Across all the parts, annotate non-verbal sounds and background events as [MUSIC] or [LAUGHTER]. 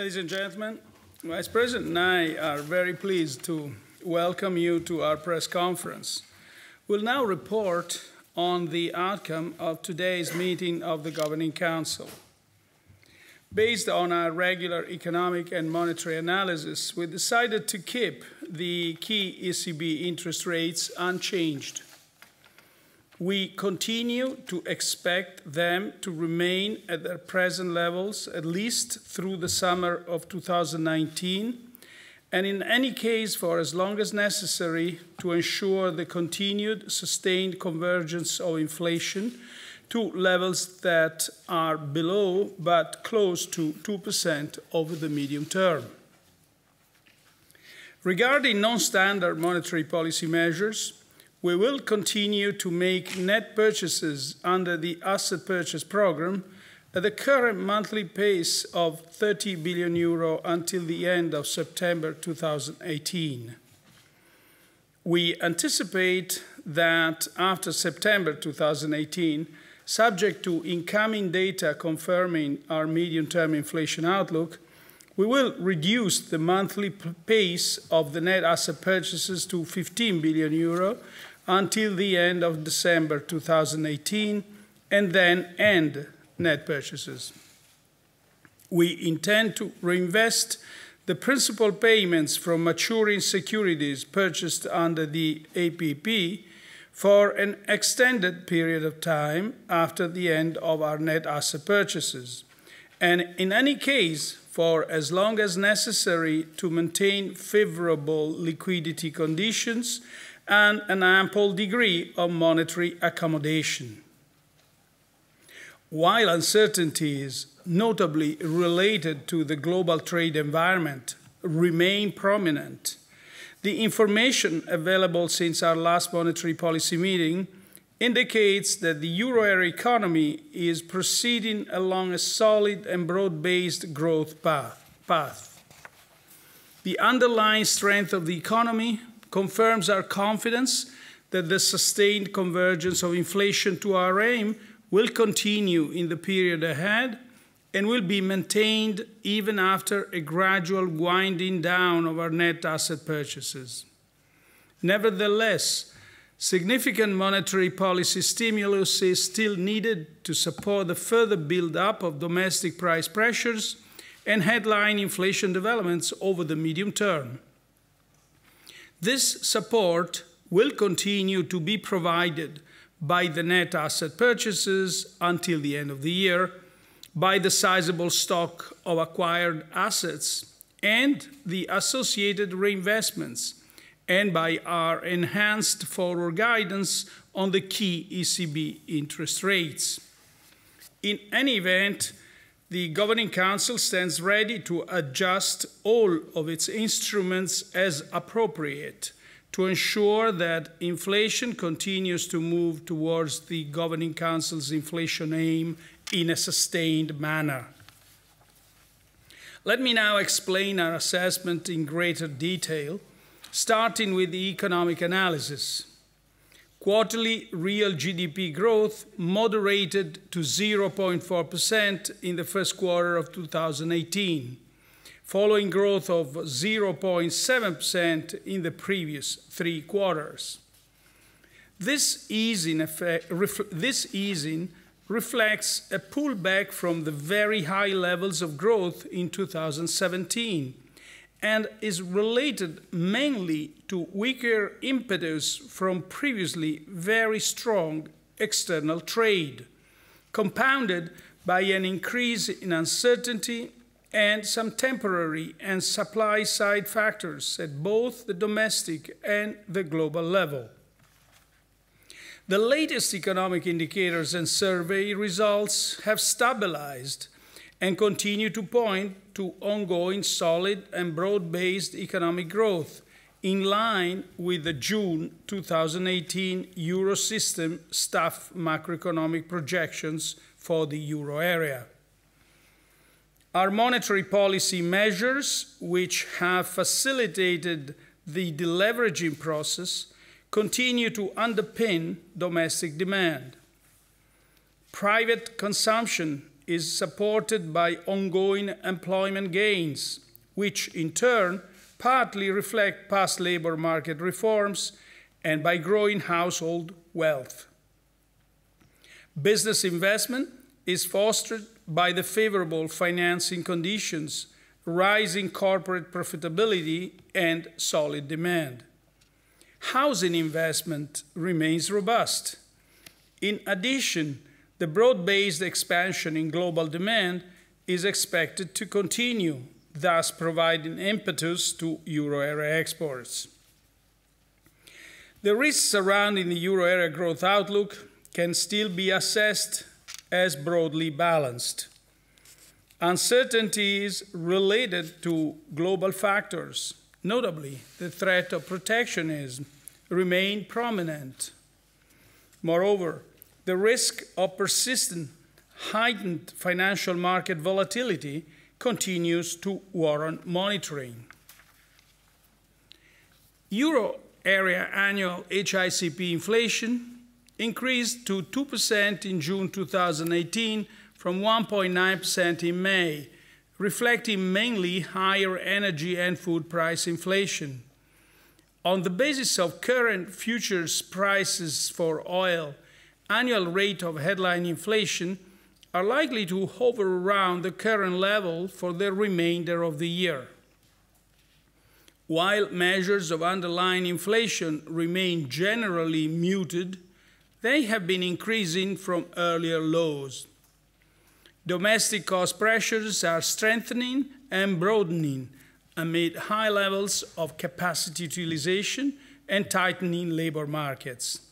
Ladies and gentlemen, Vice President and I are very pleased to welcome you to our press conference. We'll now report on the outcome of today's meeting of the Governing Council. Based on our regular economic and monetary analysis, we decided to keep the key ECB interest rates unchanged. We continue to expect them to remain at their present levels at least through the summer of 2019, and in any case for as long as necessary to ensure the continued sustained convergence of inflation to levels that are below but close to 2% over the medium term. Regarding non-standard monetary policy measures, we will continue to make net purchases under the asset purchase program at the current monthly pace of 30 billion euro until the end of September 2018. We anticipate that after September 2018, subject to incoming data confirming our medium-term inflation outlook, we will reduce the monthly pace of the net asset purchases to 15 billion euro until the end of December 2018 and then end net purchases. We intend to reinvest the principal payments from maturing securities purchased under the APP for an extended period of time after the end of our net asset purchases, and in any case, for as long as necessary to maintain favorable liquidity conditions and an ample degree of monetary accommodation. While uncertainties, notably related to the global trade environment, remain prominent, the information available since our last monetary policy meeting indicates that the euro area economy is proceeding along a solid and broad-based growth path. The underlying strength of the economy confirms our confidence that the sustained convergence of inflation to our aim will continue in the period ahead and will be maintained even after a gradual winding down of our net asset purchases. Nevertheless, significant monetary policy stimulus is still needed to support the further build-up of domestic price pressures and headline inflation developments over the medium term. This support will continue to be provided by the net asset purchases until the end of the year, by the sizable stock of acquired assets and the associated reinvestments, and by our enhanced forward guidance on the key ECB interest rates. In any event, the Governing Council stands ready to adjust all of its instruments as appropriate to ensure that inflation continues to move towards the Governing Council's inflation aim in a sustained manner. Let me now explain our assessment in greater detail, starting with the economic analysis. Quarterly real GDP growth moderated to 0.4% in the first quarter of 2018 following growth of 0.7% in the previous three quarters. This easing, effect, this easing reflects a pullback from the very high levels of growth in 2017 and is related mainly to weaker impetus from previously very strong external trade, compounded by an increase in uncertainty and some temporary and supply side factors at both the domestic and the global level. The latest economic indicators and survey results have stabilized and continue to point to ongoing solid and broad-based economic growth in line with the June 2018 Eurosystem staff macroeconomic projections for the euro area. Our monetary policy measures, which have facilitated the deleveraging process, continue to underpin domestic demand. Private consumption is supported by ongoing employment gains, which in turn partly reflect past labor market reforms and by growing household wealth. Business investment is fostered by the favorable financing conditions, rising corporate profitability, and solid demand. Housing investment remains robust. In addition, the broad based expansion in global demand is expected to continue, thus providing impetus to euro area exports. The risks surrounding the euro area growth outlook can still be assessed as broadly balanced. Uncertainties related to global factors, notably the threat of protectionism, remain prominent. Moreover, the risk of persistent heightened financial market volatility continues to warrant monitoring. Euro area annual HICP inflation increased to 2% in June 2018 from 1.9% in May, reflecting mainly higher energy and food price inflation. On the basis of current futures prices for oil, annual rate of headline inflation are likely to hover around the current level for the remainder of the year. While measures of underlying inflation remain generally muted, they have been increasing from earlier lows. Domestic cost pressures are strengthening and broadening amid high levels of capacity utilization and tightening labor markets.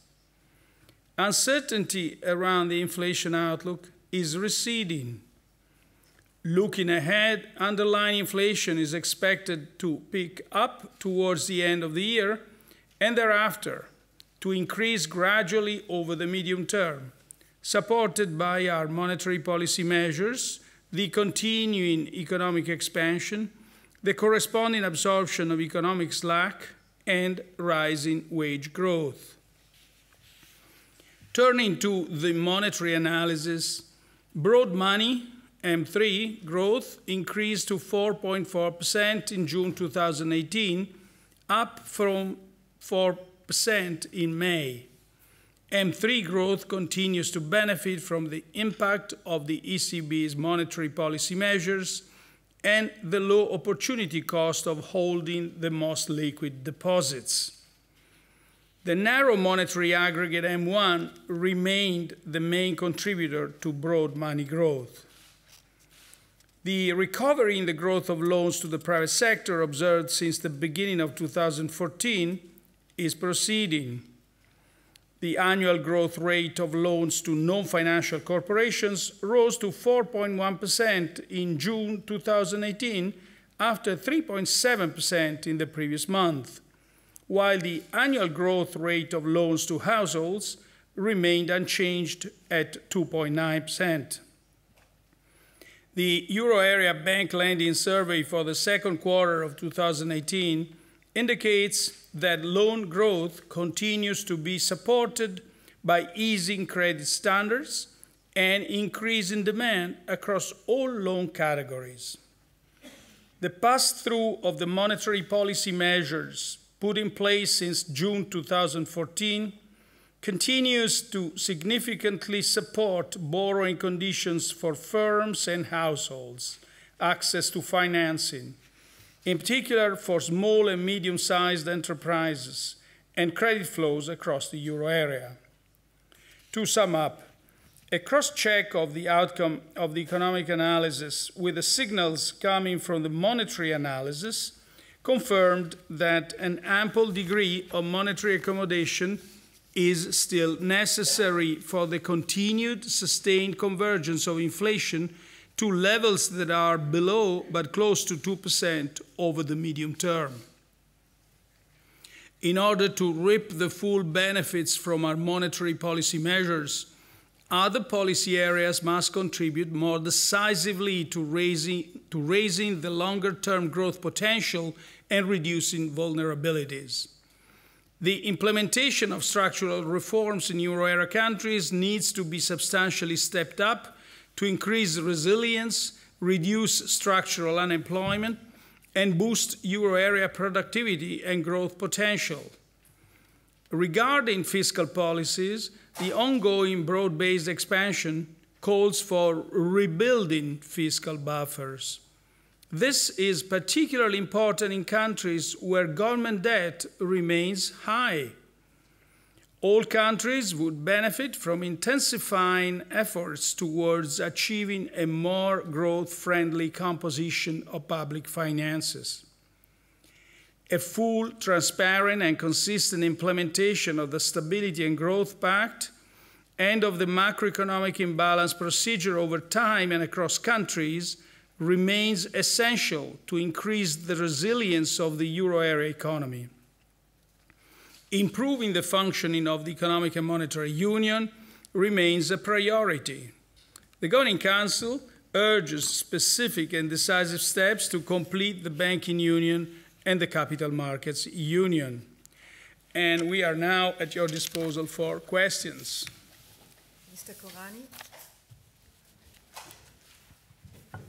Uncertainty around the inflation outlook is receding. Looking ahead, underlying inflation is expected to pick up towards the end of the year and thereafter to increase gradually over the medium term, supported by our monetary policy measures, the continuing economic expansion, the corresponding absorption of economic slack, and rising wage growth. Turning to the monetary analysis, broad money M3 growth increased to 4.4% in June 2018, up from 4% in May. M3 growth continues to benefit from the impact of the ECB's monetary policy measures and the low opportunity cost of holding the most liquid deposits. The narrow monetary aggregate M1 remained the main contributor to broad money growth. The recovery in the growth of loans to the private sector observed since the beginning of 2014 is proceeding. The annual growth rate of loans to non financial corporations rose to 4.1% in June 2018 after 3.7% in the previous month, while the annual growth rate of loans to households remained unchanged at 2.9%. The Euro Area Bank Lending Survey for the second quarter of 2018 indicates that loan growth continues to be supported by easing credit standards and increasing demand across all loan categories. The pass through of the monetary policy measures put in place since June 2014 continues to significantly support borrowing conditions for firms and households, access to financing, in particular for small and medium sized enterprises and credit flows across the euro area. To sum up, a cross check of the outcome of the economic analysis with the signals coming from the monetary analysis confirmed that an ample degree of monetary accommodation is still necessary for the continued sustained convergence of inflation to levels that are below but close to 2% over the medium term. In order to reap the full benefits from our monetary policy measures, other policy areas must contribute more decisively to raising, to raising the longer term growth potential and reducing vulnerabilities. The implementation of structural reforms in euro area countries needs to be substantially stepped up to increase resilience, reduce structural unemployment, and boost euro area productivity and growth potential. Regarding fiscal policies, the ongoing broad based expansion calls for rebuilding fiscal buffers. This is particularly important in countries where government debt remains high. All countries would benefit from intensifying efforts towards achieving a more growth friendly composition of public finances. A full, transparent, and consistent implementation of the Stability and Growth Pact and of the macroeconomic imbalance procedure over time and across countries remains essential to increase the resilience of the euro area economy. Improving the functioning of the Economic and Monetary Union remains a priority. The Governing Council urges specific and decisive steps to complete the banking union and the capital markets union. And we are now at your disposal for questions. Mr. Koranyi.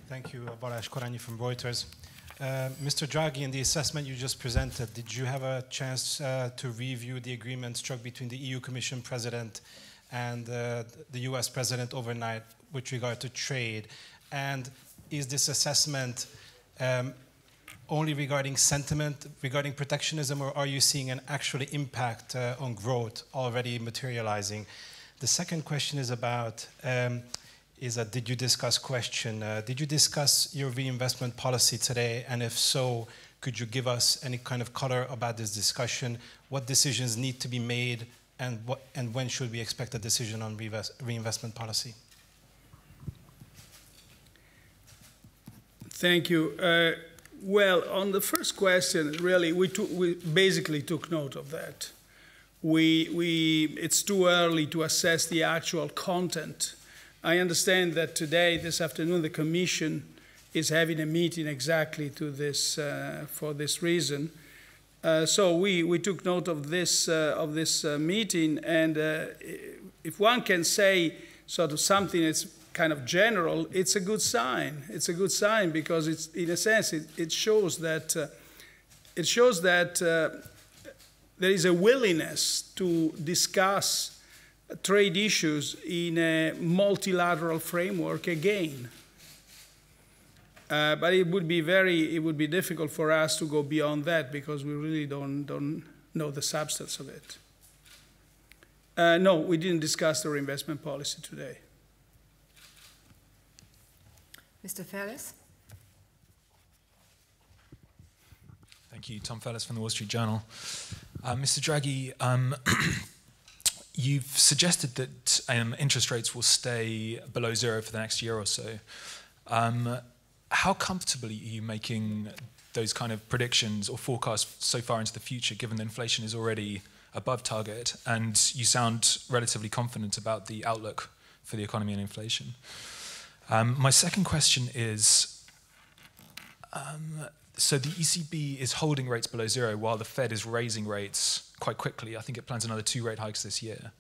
Thank you, Balázs Koranyi from Reuters. Uh, Mr. Draghi, in the assessment you just presented, did you have a chance uh, to review the agreement struck between the EU Commission President and uh, the US President overnight with regard to trade? And is this assessment um, only regarding sentiment, regarding protectionism, or are you seeing an actual impact uh, on growth already materializing? The second question is about um, is a did you discuss question. Uh, did you discuss your reinvestment policy today? And if so, could you give us any kind of color about this discussion? What decisions need to be made, and, what, and when should we expect a decision on reinvestment policy? Thank you. Uh, well, on the first question, really, we, took, we basically took note of that. We, we, it's too early to assess the actual content I understand that today, this afternoon, the Commission is having a meeting exactly to this, uh, for this reason. Uh, so we, we took note of this, uh, of this uh, meeting, and uh, if one can say sort of something that's kind of general, it's a good sign. It's a good sign because it's, in a sense, it, it shows that, uh, it shows that there is a willingness to discuss trade issues in a multilateral framework again. Uh, but it would be very, it would be difficult for us to go beyond that because we really don't, don't know the substance of it. Uh, no, we didn't discuss the reinvestment policy today. Mr. Fairless? Thank you. Tom Fairless from the Wall Street Journal. Uh, Mr. Draghi, um, [CLEARS THROAT] You've suggested that um, interest rates will stay below zero for the next year or so. Um, how comfortably are you making those kind of predictions or forecasts so far into the future, given that inflation is already above target and you sound relatively confident about the outlook for the economy and inflation? Um, my second question is um, so the ECB is holding rates below zero while the Fed is raising rates quite quickly. I think it plans another two rate hikes this year.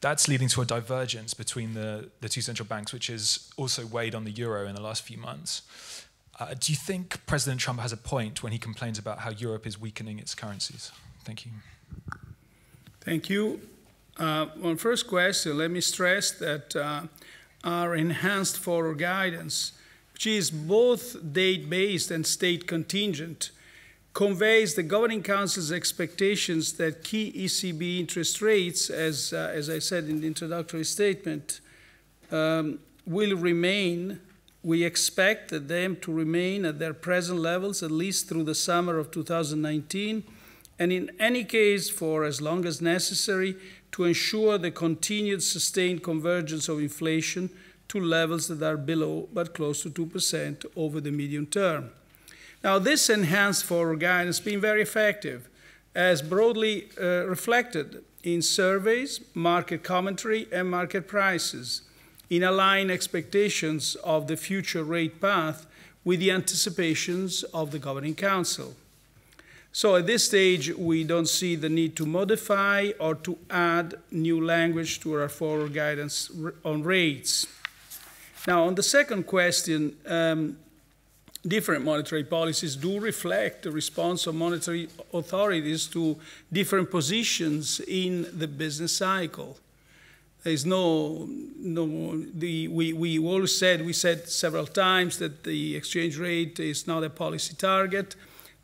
That's leading to a divergence between the, the two central banks, which has also weighed on the euro in the last few months. Uh, do you think President Trump has a point when he complains about how Europe is weakening its currencies? Thank you. Thank you. Uh, on first question, let me stress that uh, our enhanced forward guidance, which is both date-based and state contingent, conveys the Governing Council's expectations that key ECB interest rates, as, uh, as I said in the introductory statement, um, will remain, we expect them to remain at their present levels at least through the summer of 2019, and in any case for as long as necessary to ensure the continued sustained convergence of inflation to levels that are below but close to 2% over the medium term. Now, this enhanced forward guidance has been very effective, as broadly uh, reflected in surveys, market commentary, and market prices, in aligning expectations of the future rate path with the anticipations of the Governing Council. So at this stage, we don't see the need to modify or to add new language to our forward guidance on rates. Now, on the second question, um, different monetary policies do reflect the response of monetary authorities to different positions in the business cycle. There's no, no the, we, we always said, we said several times that the exchange rate is not a policy target,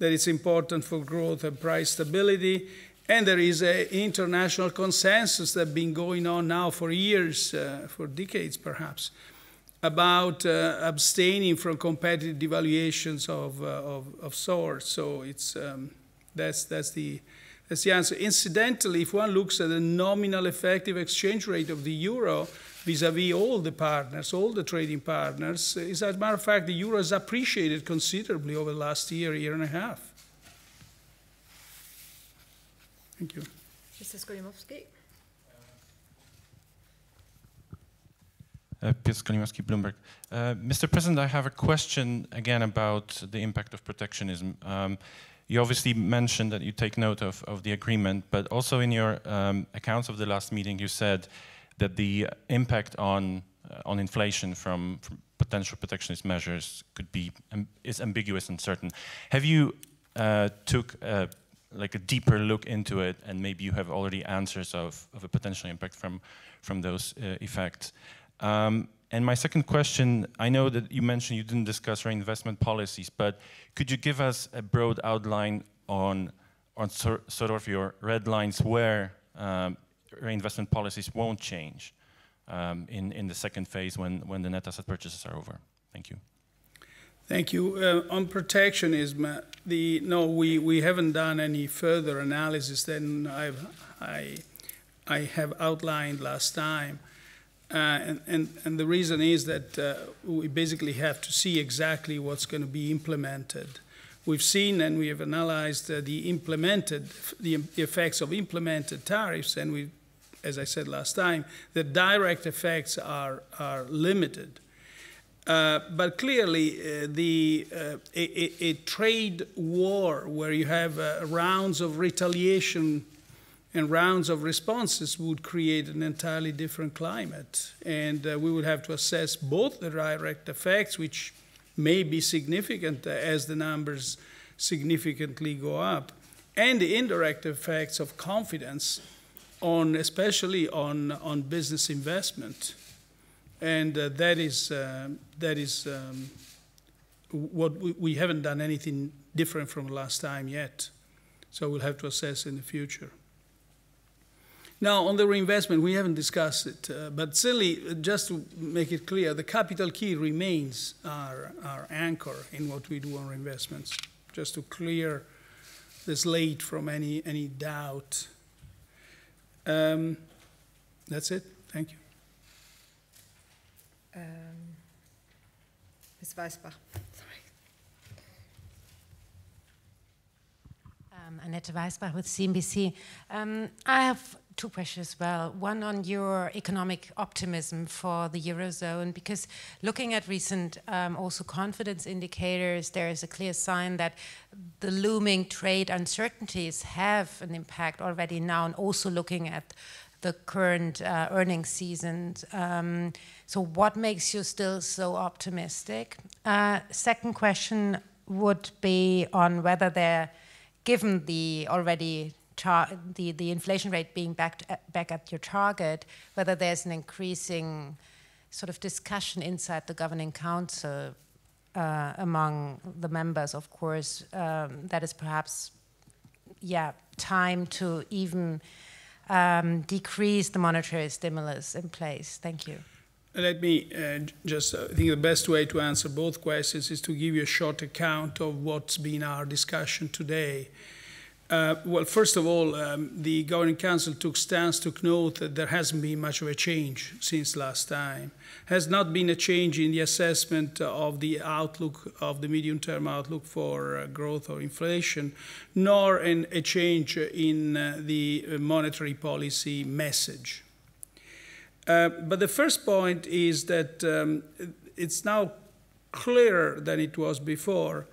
that it's important for growth and price stability, and there is an international consensus that's been going on now for years, uh, for decades perhaps, about uh, abstaining from competitive devaluations of, uh, of, of, sorts. So it's, um, that's, that's, the, that's the answer. Incidentally, if one looks at the nominal effective exchange rate of the euro vis-a-vis -vis all the partners, all the trading partners, as a matter of fact, the euro has appreciated considerably over the last year, year and a half. Thank you. Mr. Skolimowski. Uh, Piotr Skolimowski, Bloomberg. Uh, Mr. President, I have a question again about the impact of protectionism. Um, you obviously mentioned that you take note of, of the agreement, but also in your um, accounts of the last meeting, you said that the impact on uh, on inflation from, from, potential protectionist measures could be um, is ambiguous and certain. Have you uh, took a, like a deeper look into it, and maybe you have already answers of, of a potential impact from from those uh, effects? Um, and my second question, I know that you mentioned you didn't discuss reinvestment policies, but could you give us a broad outline on, on sor sort of your red lines where um, reinvestment policies won't change um, in, in the second phase when, when the net asset purchases are over? Thank you. Thank you. Uh, on protectionism, the, no, we, we haven't done any further analysis than I've, I, I have outlined last time. Uh, and, and, and, the reason is that uh, we basically have to see exactly what's going to be implemented. We've seen and we have analyzed uh, the implemented, the, the, effects of implemented tariffs, and we, as I said last time, the direct effects are, are limited. Uh, but clearly, uh, the, uh, a, a, trade war where you have rounds of retaliation and rounds of responses would create an entirely different climate. And uh, we would have to assess both the direct effects, which may be significant as the numbers significantly go up, and the indirect effects of confidence on, especially on, on business investment. And uh, that is, uh, that is um, what we, we haven't done anything different from last time yet. So we'll have to assess in the future. Now, on the reinvestment, we haven't discussed it, uh, but uh, just to make it clear, the capital key remains our, our anchor in what we do on reinvestments, just to clear the slate from any, any doubt. Um, that's it. Thank you. Um, Ms. Weisbach. Um, Annette Weisbach with CNBC. Um, I have two questions as well. One on your economic optimism for the Eurozone, because looking at recent um, also confidence indicators, there is a clear sign that the looming trade uncertainties have an impact already now, and also looking at the current uh, earnings season. Um, so, what makes you still so optimistic? Uh, second question would be on whether there, given the already the, the inflation rate being back, at, back at your target, whether there's an increasing sort of discussion inside the governing council uh, among the members, of course, um, that is perhaps, yeah, time to even um, decrease the monetary stimulus in place. Thank you. Let me uh, just, uh, I think the best way to answer both questions is to give you a short account of what's been our discussion today. Uh, well, first of all, um, the Governing Council took stance, took note that there hasn't been much of a change since last time. Has not been a change in the assessment of the outlook of the medium-term outlook for uh, growth or inflation, nor in a change in uh, the monetary policy message. Uh, but the first point is that um, it's now clearer than it was before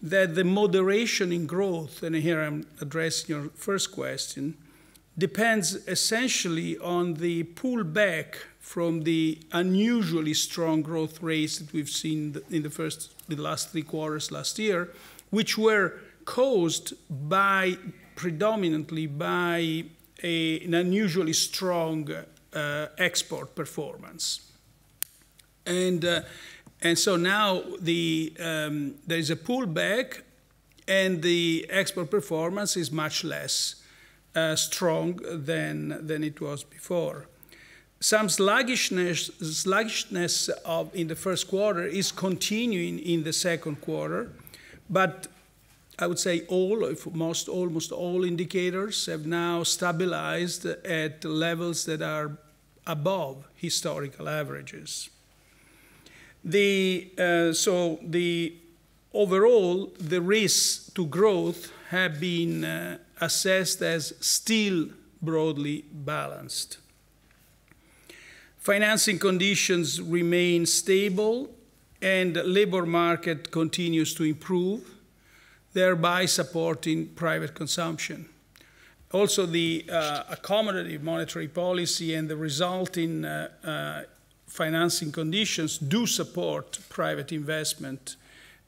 that the moderation in growth, and here I'm addressing your first question, depends essentially on the pullback from the unusually strong growth rates that we've seen in the first, the last three quarters last year, which were caused by predominantly by a, an unusually strong uh, export performance. And, uh, and so now the, um, there is a pullback, and the export performance is much less uh, strong than, than it was before. Some sluggishness, sluggishness of, in the first quarter is continuing in the second quarter, but I would say all, if most, almost all indicators have now stabilized at levels that are above historical averages. The, uh, so the overall, the risks to growth have been uh, assessed as still broadly balanced. Financing conditions remain stable and labor market continues to improve, thereby supporting private consumption. Also, the uh, accommodative monetary policy and the resulting uh, uh, financing conditions do support private investment,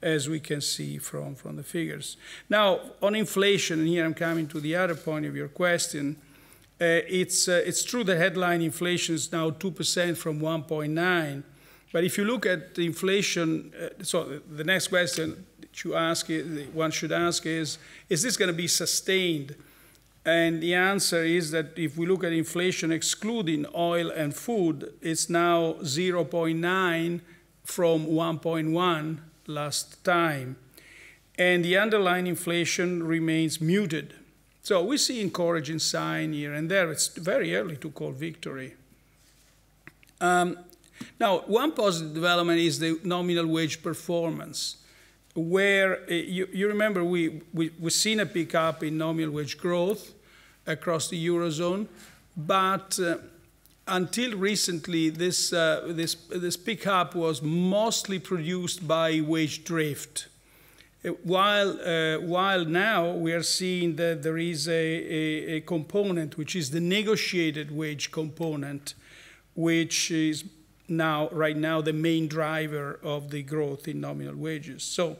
as we can see from, from the figures. Now, on inflation, and here I'm coming to the other point of your question, uh, it's, uh, it's true that headline inflation is now 2% from 1.9, but if you look at the inflation, uh, so the next question that you ask, one should ask is, is this going to be sustained? And the answer is that if we look at inflation excluding oil and food, it's now 0.9 from 1.1 last time. And the underlying inflation remains muted. So we see encouraging sign here and there. It's very early to call victory. Um, now, one positive development is the nominal wage performance, where uh, you, you, remember we, we, we've seen a pickup in nominal wage growth across the Eurozone, but uh, until recently, this, uh, this, this pickup was mostly produced by wage drift. While, uh, while now we are seeing that there is a, a, a, component, which is the negotiated wage component, which is now, right now, the main driver of the growth in nominal wages. So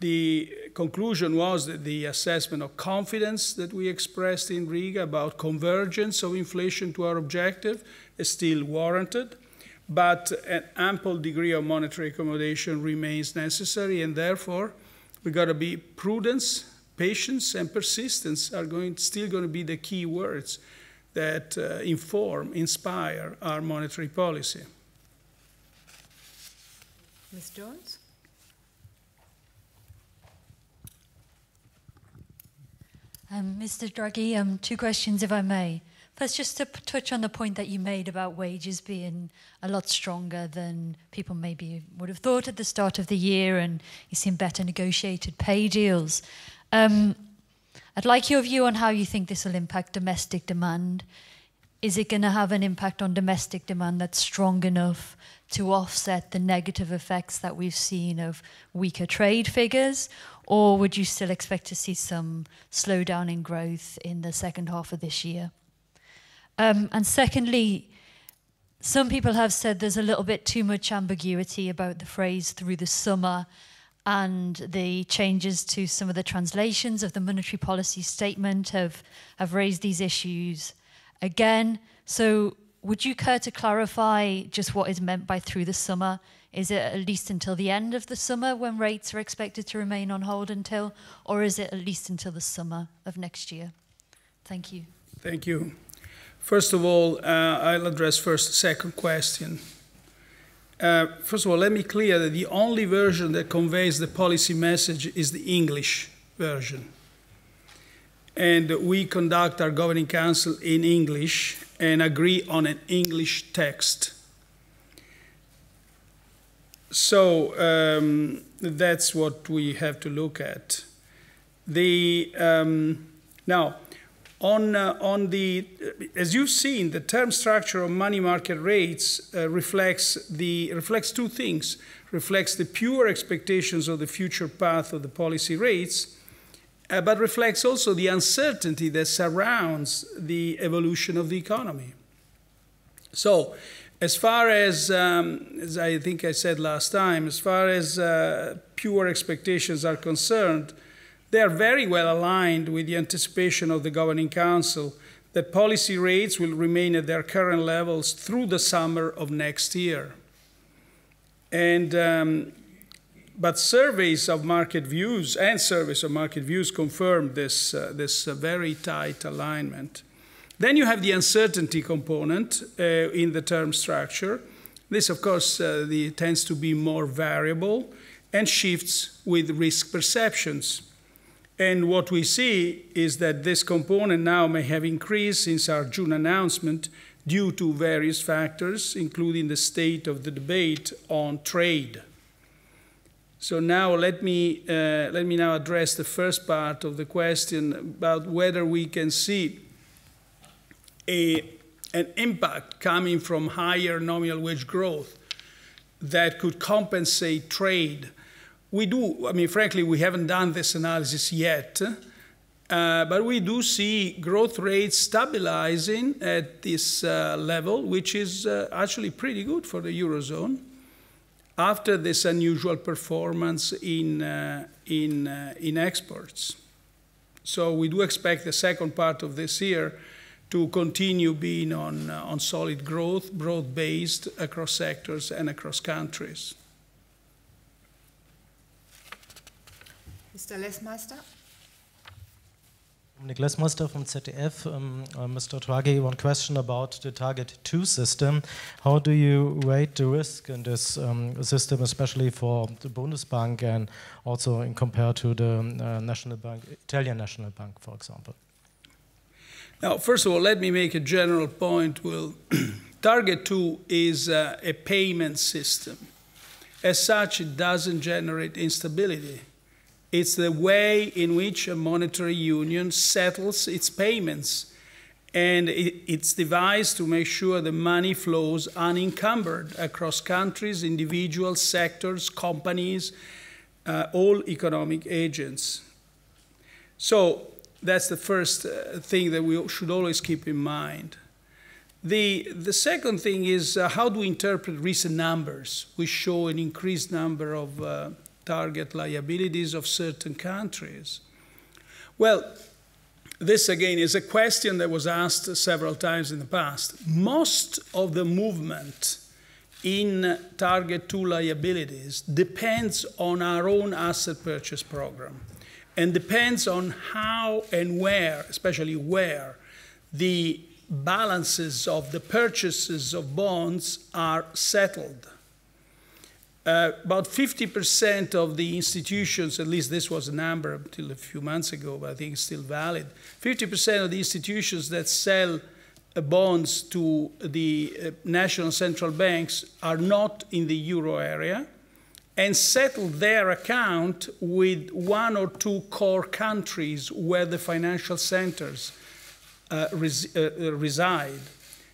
the conclusion was that the assessment of confidence that we expressed in Riga about convergence of inflation to our objective is still warranted, but an ample degree of monetary accommodation remains necessary, and therefore we've got to be prudence, patience, and persistence are going still going to be the key words that uh, inform, inspire our monetary policy. Ms. Jones? Um, Mr. Draghi, um, two questions, if I may. First, just to touch on the point that you made about wages being a lot stronger than people maybe would have thought at the start of the year, and you've seen better negotiated pay deals. Um, I'd like your view on how you think this will impact domestic demand. Is it going to have an impact on domestic demand that's strong enough to offset the negative effects that we've seen of weaker trade figures? Or would you still expect to see some slowdown in growth in the second half of this year? Um, and secondly, some people have said there's a little bit too much ambiguity about the phrase through the summer and the changes to some of the translations of the monetary policy statement have, have raised these issues again. So, would you care to clarify just what is meant by through the summer? Is it at least until the end of the summer when rates are expected to remain on hold until, or is it at least until the summer of next year? Thank you. Thank you. First of all, uh, I'll address first the second question. Uh, first of all, let me clear that the only version that conveys the policy message is the English version. And we conduct our governing council in English and agree on an English text. So um, that's what we have to look at. The, um, now, on, uh, on the, as you've seen, the term structure of money market rates uh, reflects, the, reflects two things. Reflects the pure expectations of the future path of the policy rates uh, but reflects also the uncertainty that surrounds the evolution of the economy. So, as far as, um, as I think I said last time, as far as uh, pure expectations are concerned, they are very well aligned with the anticipation of the Governing Council that policy rates will remain at their current levels through the summer of next year. And um, but surveys of market views and surveys of market views confirm this, uh, this uh, very tight alignment. Then you have the uncertainty component uh, in the term structure. This, of course, uh, the, tends to be more variable and shifts with risk perceptions. And what we see is that this component now may have increased since our June announcement due to various factors, including the state of the debate on trade. So now let me, uh, let me now address the first part of the question about whether we can see a, an impact coming from higher nominal wage growth that could compensate trade. We do, I mean, frankly, we haven't done this analysis yet, uh, but we do see growth rates stabilizing at this uh, level, which is uh, actually pretty good for the Eurozone after this unusual performance in, uh, in, uh, in exports. So we do expect the second part of this year to continue being on, uh, on solid growth, broad-based across sectors and across countries. Mr. Lessmeister. Niklas Muster from ZDF. Um, uh, Mr. Draghi, one question about the Target 2 system. How do you rate the risk in this um, system, especially for the Bundesbank and also in compared to the uh, National Bank, Italian National Bank, for example? Now, first of all, let me make a general point. Well, [CLEARS THROAT] Target 2 is uh, a payment system. As such, it doesn't generate instability it's the way in which a monetary union settles its payments. And it's devised to make sure the money flows unencumbered across countries, individuals, sectors, companies, uh, all economic agents. So that's the first uh, thing that we should always keep in mind. The, the second thing is uh, how do we interpret recent numbers, which show an increased number of uh, target liabilities of certain countries? Well, this again is a question that was asked several times in the past. Most of the movement in target 2 liabilities depends on our own asset purchase program and depends on how and where, especially where, the balances of the purchases of bonds are settled. Uh, about 50% of the institutions, at least this was a number until a few months ago, but I think it's still valid. 50% of the institutions that sell uh, bonds to the uh, national central banks are not in the euro area and settle their account with one or two core countries where the financial centers uh, res uh, reside.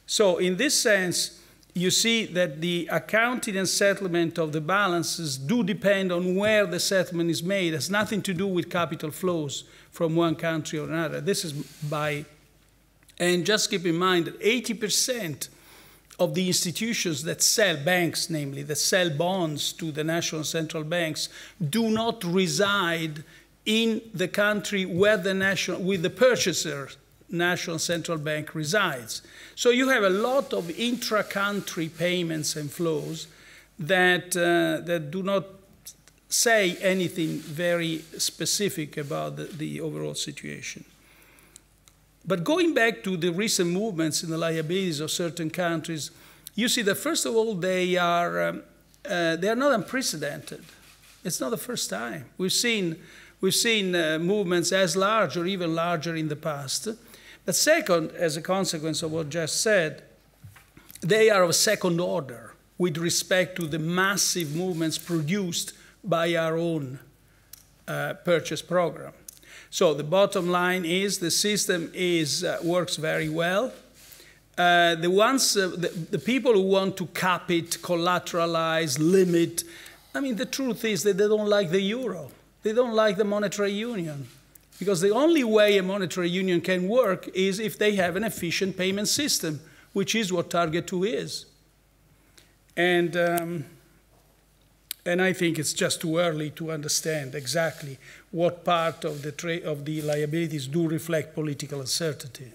So, in this sense, you see that the accounting and settlement of the balances do depend on where the settlement is made. It has nothing to do with capital flows from one country or another. This is by, and just keep in mind that 80% of the institutions that sell, banks namely, that sell bonds to the national central banks, do not reside in the country where the national, with the purchaser national central bank resides. So you have a lot of intra-country payments and flows that, uh, that do not say anything very specific about the, the, overall situation. But going back to the recent movements in the liabilities of certain countries, you see that first of all, they are, um, uh, they are not unprecedented. It's not the first time. We've seen, we've seen uh, movements as large or even larger in the past. But second, as a consequence of what just said, they are of second order with respect to the massive movements produced by our own uh, purchase program. So the bottom line is the system is, uh, works very well. Uh, the ones, uh, the, the people who want to cap it, collateralize, limit, I mean, the truth is that they don't like the euro. They don't like the monetary union. Because the only way a monetary union can work is if they have an efficient payment system, which is what Target 2 is. And, um, and I think it's just too early to understand exactly what part of the, of the liabilities do reflect political uncertainty.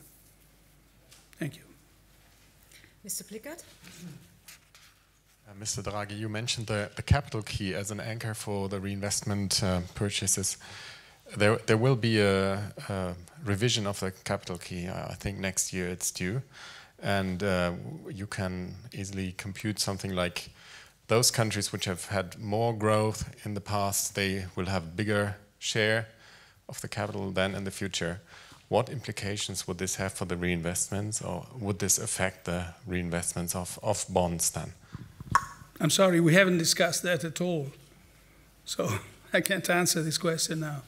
Thank you. Mr. Plickert? Uh, Mr. Draghi, you mentioned the, the capital key as an anchor for the reinvestment uh, purchases. There, there will be a, a, revision of the capital key. I think next year it's due. And uh, you can easily compute something like those countries which have had more growth in the past, they will have bigger share of the capital than in the future. What implications would this have for the reinvestments, or would this affect the reinvestments of, of bonds then? I'm sorry, we haven't discussed that at all. So [LAUGHS] I can't answer this question now.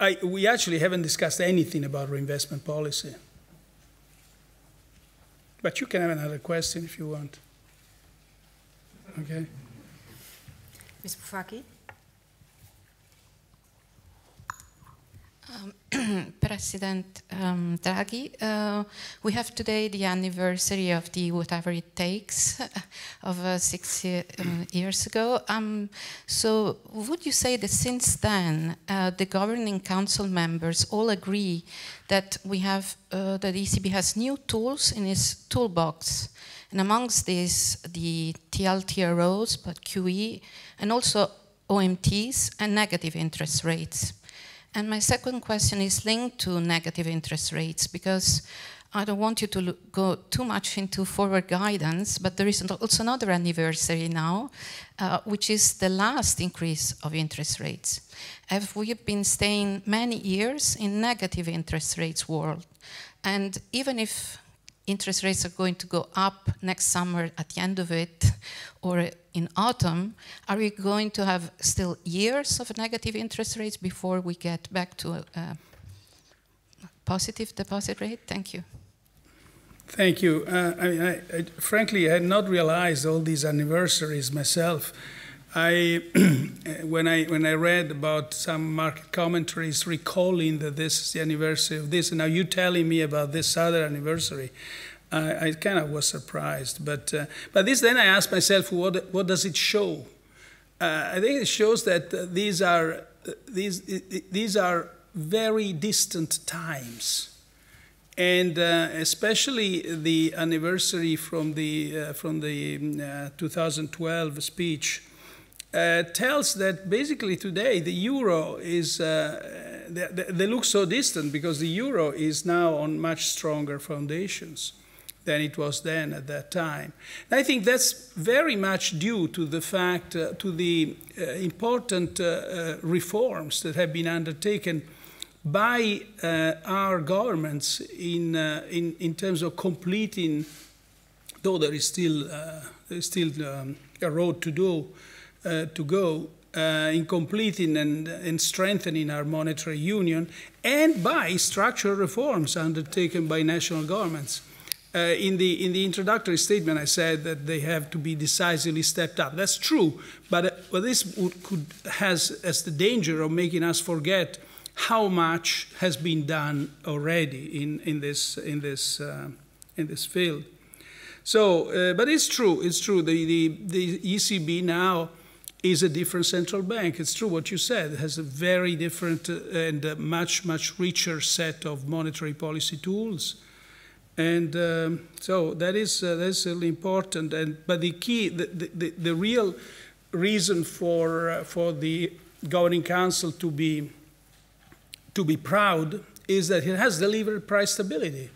I, we actually haven't discussed anything about reinvestment policy. But you can have another question if you want. Okay. Ms. Bufacchi? Um, [CLEARS THROAT] President um, Draghi, uh, we have today the anniversary of the whatever it takes [LAUGHS] of uh, six uh, years ago. Um, so, would you say that since then uh, the governing council members all agree that we have uh, that the ECB has new tools in its toolbox, and amongst these the TLTROs, but QE, and also OMTs and negative interest rates? And my second question is linked to negative interest rates because I don't want you to look, go too much into forward guidance, but there is also another anniversary now, uh, which is the last increase of interest rates. Have we been staying many years in negative interest rates world? And even if interest rates are going to go up next summer at the end of it or in autumn, are we going to have still years of negative interest rates before we get back to a, positive deposit rate? Thank you. Thank you. Uh, I mean, I, I, frankly, I had not realized all these anniversaries myself. I, [CLEARS THROAT] when I when I read about some market commentaries recalling that this is the anniversary of this, and now you telling me about this other anniversary, I, I kind of was surprised. But uh, but this then I asked myself, what what does it show? Uh, I think it shows that uh, these are these these are very distant times and uh, especially the anniversary from the uh, from the uh, 2012 speech uh, tells that basically today the euro is, uh, they, they, look so distant because the euro is now on much stronger foundations than it was then at that time. And I think that's very much due to the fact, uh, to the uh, important uh, reforms that have been undertaken by our governments in, in, in terms of completing, though there is still, there is still um, a road to do, to go uh, in completing and, and, strengthening our monetary union and by structural reforms undertaken by national governments. Uh, in, the, in the introductory statement, I said that they have to be decisively stepped up. That's true, but, uh, this would, could, has as the danger of making us forget how much has been done already in, in, this, in, this, uh, in this field. So, uh, but it's true, it's true. The, the, the ECB now is a different central bank. It's true what you said. It has a very different uh, and much, much richer set of monetary policy tools. And um, so that is, uh, that's really important. And, but the key, the, the, the real reason for, uh, for the governing council to be, to be proud is that it has delivered price stability.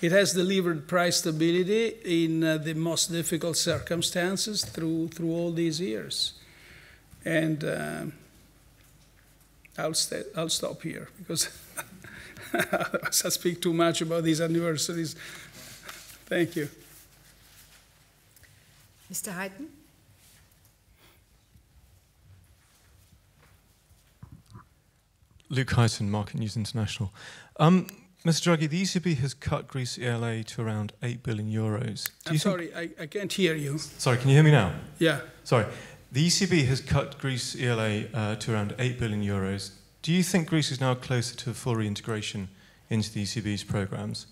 It has delivered price stability in uh, the most difficult circumstances through, through all these years. And uh, I'll, st I'll stop here because [LAUGHS] I speak too much about these anniversaries. Thank you. Mr. Huyton? Luke Huyton, Market News International. Um, Mr. Draghi, the ECB has cut Greece ELA to around 8 billion euros. Do I'm sorry, I, I can't hear you. Sorry, can you hear me now? Yeah. Sorry. The ECB has cut Greece ELA uh, to around 8 billion euros. Do you think Greece is now closer to full reintegration into the ECB's programs?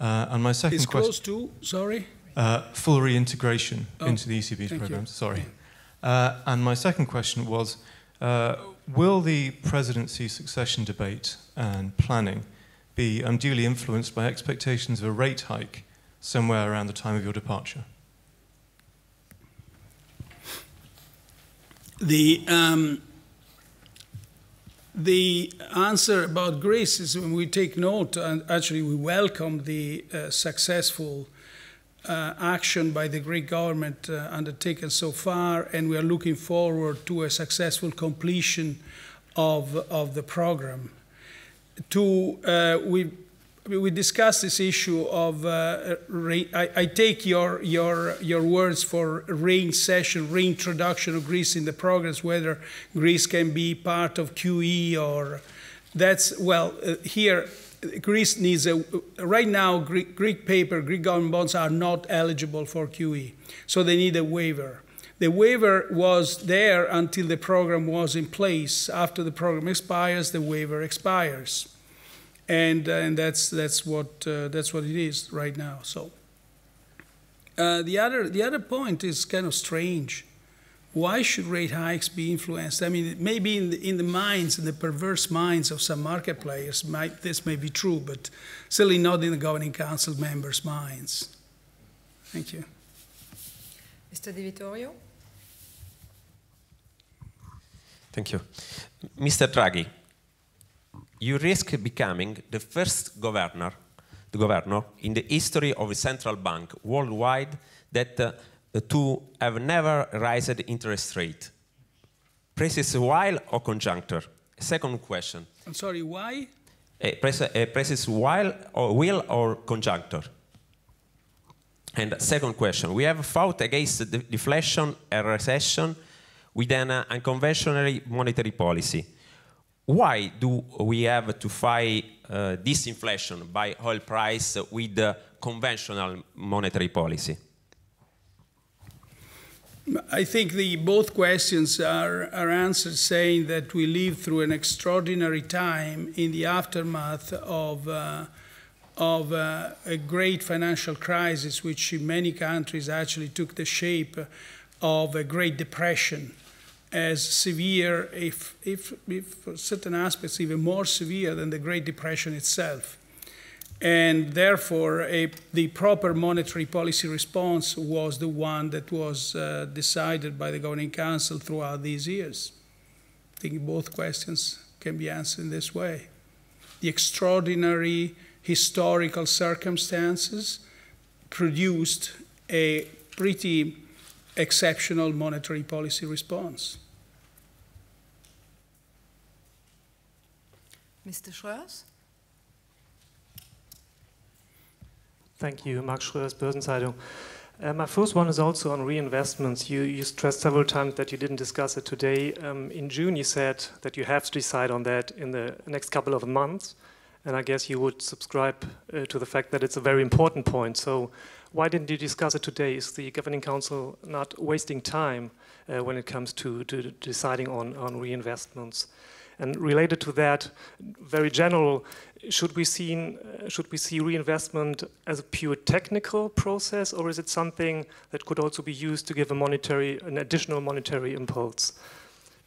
Uh, and my second It's question. close to, sorry? Uh, full reintegration Oh, into the ECB's thank you. programs. Sorry. Uh, and my second question was uh, Will the presidency succession debate and planning be unduly influenced by expectations of a rate hike somewhere around the time of your departure? The, um, the answer about Greece is when we take note, and actually we welcome the uh, successful uh, action by the Greek government uh, undertaken so far, and we are looking forward to a successful completion of, of the program. To, uh, we we discussed this issue of uh, re- I, I, take your, your, your words for reinsession, reintroduction of Greece in the progress, whether Greece can be part of QE or that's, well, uh, here Greece needs a, right now Greek, Greek paper, Greek government bonds are not eligible for QE, so they need a waiver. The waiver was there until the program was in place. After the program expires, the waiver expires and uh, and that's that's what uh, that's what it is right now. So uh, the other the other point is kind of strange. Why should rate hikes be influenced? I mean, maybe in the, in the minds, in the perverse minds of some market players, might, this may be true, but certainly not in the governing council members' minds. Thank you. Mr. Di Vittorio. Thank you. Mr. Draghi, you risk becoming the first governor, the governor in the history of a central bank worldwide that uh, to have never raised interest rate. Prices while or conjuncture? Second question. I'm sorry, why? Uh, price, prices while or will or conjuncture? And second question, we have fought against deflation and recession with an unconventional monetary policy. Why do we have to fight uh, this inflation by oil price with conventional monetary policy? I think the both questions are, are answered saying that we live through an extraordinary time in the aftermath of, uh, of uh, a great financial crisis, which in many countries actually took the shape of a Great Depression as severe, if, if, if for certain aspects even more severe than the Great Depression itself. And therefore, a, the proper monetary policy response was the one that was uh, decided by the Governing Council throughout these years. I think both questions can be answered in this way. The extraordinary historical circumstances produced a pretty exceptional monetary policy response. Mr. Schrörs? Thank you, Mark Schrörs, Börsenzeitung. Uh, my first one is also on reinvestments. You, you, stressed several times that you didn't discuss it today. Um, in June, you said that you have to decide on that in the next couple of months. And I guess you would subscribe uh, to the fact that it's a very important point. So, why didn't you discuss it today? Is the Governing Council not wasting time uh, when it comes to, to deciding on, on reinvestments? And related to that, very general, should we see should we see reinvestment as a pure technical process, or is it something that could also be used to give a monetary, an additional monetary impulse?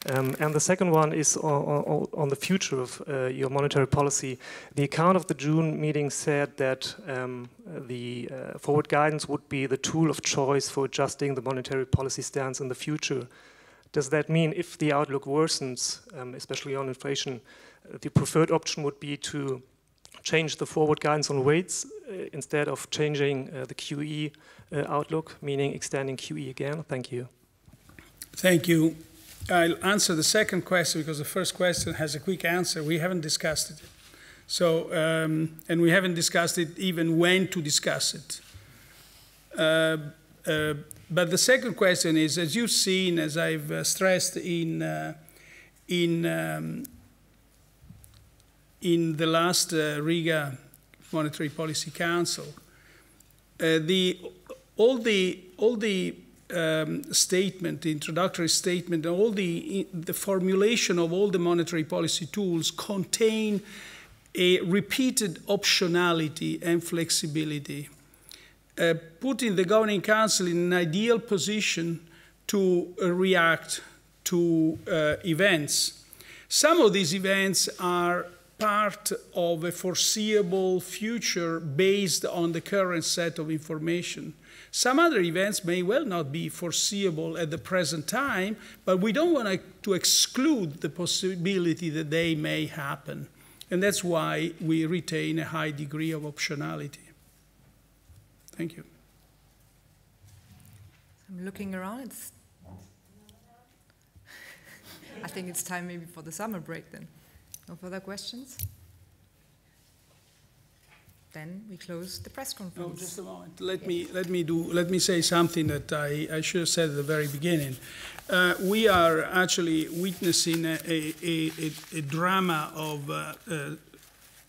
Um, and the second one is on, on, on the future of uh, your monetary policy. The account of the June meeting said that um, the uh, forward guidance would be the tool of choice for adjusting the monetary policy stance in the future. Does that mean if the outlook worsens, um, especially on inflation, uh, the preferred option would be to change the forward guidance on rates uh, instead of changing uh, the QE uh, outlook, meaning extending QE again? Thank you. Thank you. I'll answer the second question because the first question has a quick answer. We haven't discussed it. So, um, and we haven't discussed it even when to discuss it. But the second question is, as you've seen, as I've uh, stressed in, uh, in, um, in the last uh, Riga Monetary Policy Council, uh, the, all, the, all the um, statement, the introductory statement, and all the, the formulation of all the monetary policy tools contain a repeated optionality and flexibility, uh, putting the Governing Council in an ideal position to uh, react to uh, events. Some of these events are part of a foreseeable future based on the current set of information. Some other events may well not be foreseeable at the present time, but we don't want to exclude the possibility that they may happen. And that's why we retain a high degree of optionality. Thank you. I'm looking around. It's [LAUGHS] I think it's time maybe for the summer break then. No further questions? Then we close the press conference. No, just a moment. Let me let me do let me say something that I, I should have said at the very beginning. Uh, we are actually witnessing a, a, a, a drama of uh, uh,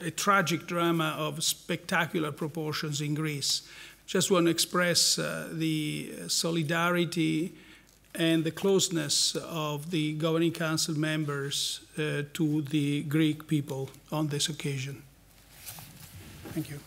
a tragic drama of spectacular proportions in Greece. Just want to express uh, the solidarity and the closeness of the governing council members uh, to the Greek people on this occasion. Thank you.